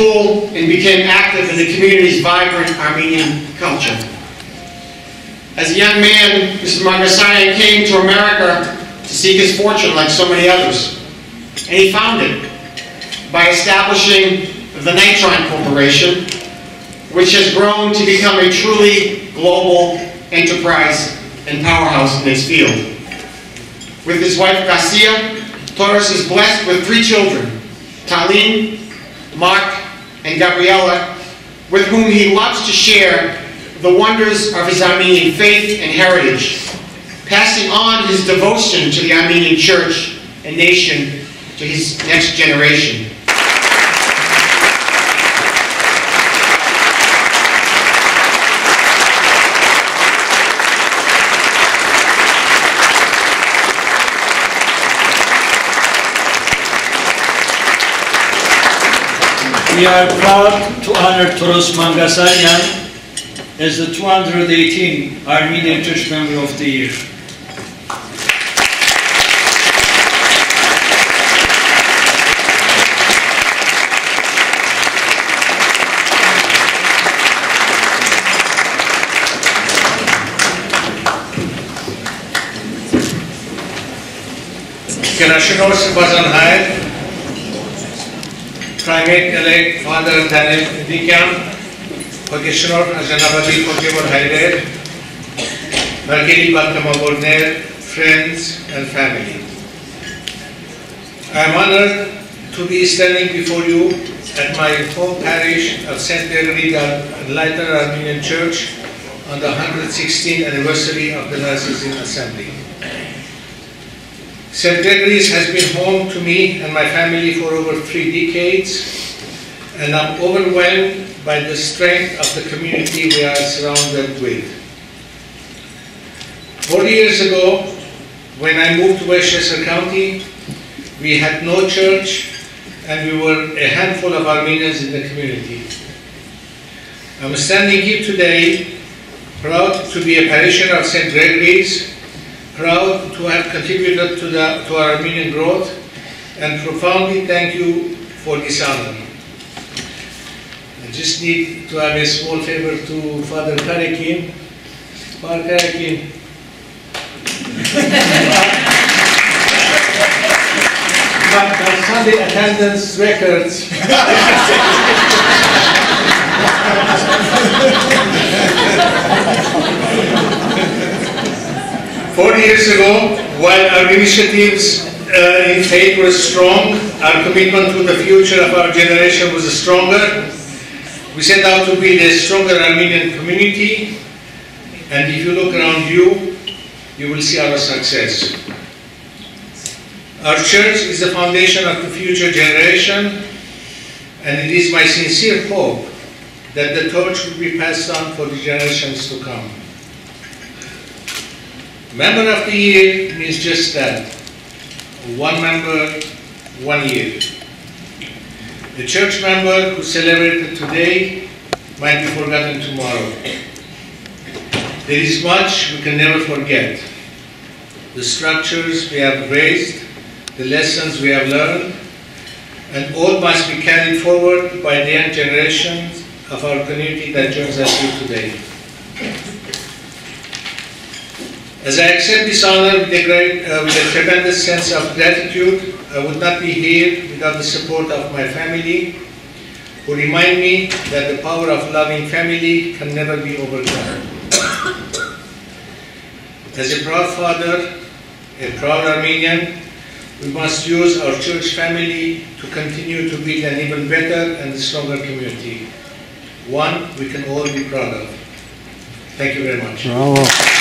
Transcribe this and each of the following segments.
school and became active in the community's vibrant Armenian culture. As a young man, Mr. Mangassarian came to America to seek his fortune like so many others. And he found it by establishing the Nitron Corporation, which has grown to become a truly global enterprise and powerhouse in its field. With his wife Garcia, Toros is blessed with three children, Taline, Mark, and Gabriella, with whom he loves to share the wonders of his Armenian faith and heritage, passing on his devotion to the Armenian church and nation to his next generation. We are proud to honor Toros Mangassarian as the 218 Armenian Church Member of the Year. International Sebastian Hayek, Primate-elect Father Daniel Dikian, Commissioner Ajanabadi Pokemon Hayder, Mercury Balkamagorner, friends and family. I am honored to be standing before you at my home parish of St. Gregory the Lighter Armenian Church on the 116th anniversary of the Nicene Assembly. St. Gregory's has been home to me and my family for over three decades, and I'm overwhelmed by the strength of the community we are surrounded with. Forty years ago, when I moved to Westchester County, we had no church and we were a handful of Armenians in the community. I'm standing here today proud to be a parishioner of St. Gregory's proud to have contributed to, the, to our Armenian growth and profoundly thank you for this honor. I just need to have a small favor to Father Karakin. Father Karakin. my, my Sunday attendance records. Forty years ago, while our initiatives uh, in faith were strong, our commitment to the future of our generation was stronger. We set out to build a stronger Armenian community, and if you look around you, you will see our success. Our church is the foundation of the future generation, and it is my sincere hope that the torch will be passed on for the generations to come. Member of the Year means just that. One member, one year. The church member who celebrated today might be forgotten tomorrow. There is much we can never forget. The structures we have raised, the lessons we have learned, and all must be carried forward by the young generations of our community that joins us here today. As I accept this honor with a, great, uh, with a tremendous sense of gratitude, I would not be here without the support of my family, who remind me that the power of loving family can never be overcome. As a proud father, a proud Armenian, we must use our church family to continue to build an even better and stronger community, one we can all be proud of. Thank you very much. Bravo.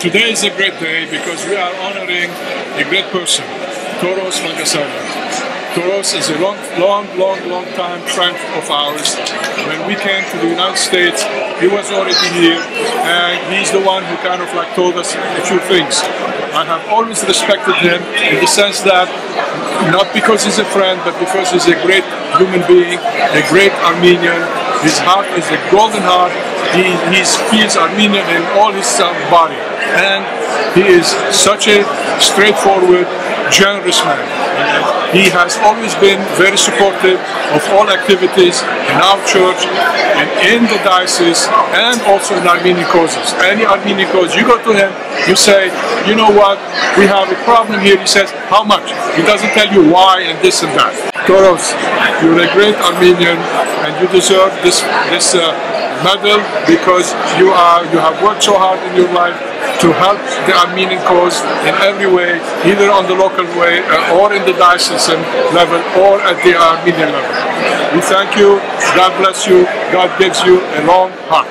Today is a great day because we are honoring a great person, Toros Mangassarian. Toros is a long, long, long, long time friend of ours. When we came to the United States, he was already here, and he's the one who kind of like told us a few things. I have always respected him in the sense that not because he's a friend, but because he's a great human being, a great Armenian. His heart is a golden heart. He, he feels Armenian in all his body. And he is such a straightforward, generous man. He has always been very supportive of all activities in our church and in the diocese and also in Armenian causes. Any Armenian cause, you go to him, you say, you know what, we have a problem here. He says, how much? He doesn't tell you why and this and that. Toros, you're a great Armenian and you deserve this, this uh, medal because you are you have worked so hard in your life to help the Armenian cause in every way, either on the local way uh, or in the diocesan level or at the Armenian level. We thank you. God bless you. God gives you a long heart.